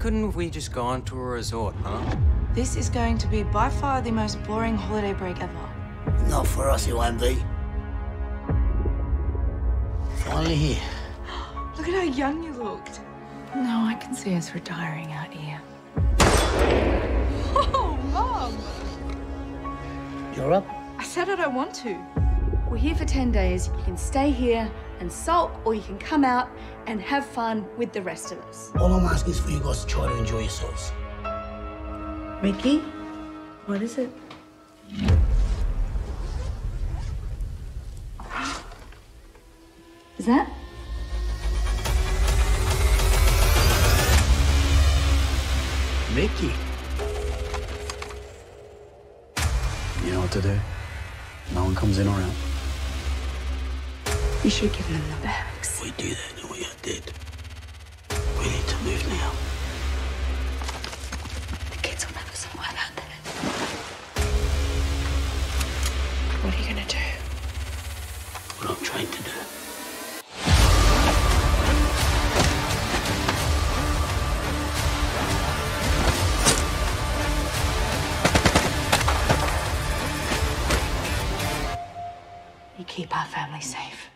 couldn't we just gone to a resort, huh? This is going to be by far the most boring holiday break ever. Not for us, it won't be. Finally here. Look at how young you looked. No, I can see us retiring out here. Oh, Mom! You're up? I said I don't want to. We're here for 10 days. You can stay here and sulk, or you can come out and have fun with the rest of us. All I'm asking is for you guys to try to enjoy yourselves. Ricky? What is it? Is that? Mickey. You know what to do. No one comes in or out. You should give them the bags. If we do that, then we are dead. We need to move now. The kids will never survive out there. What are you gonna do? What I'm trying to do. You keep our family safe.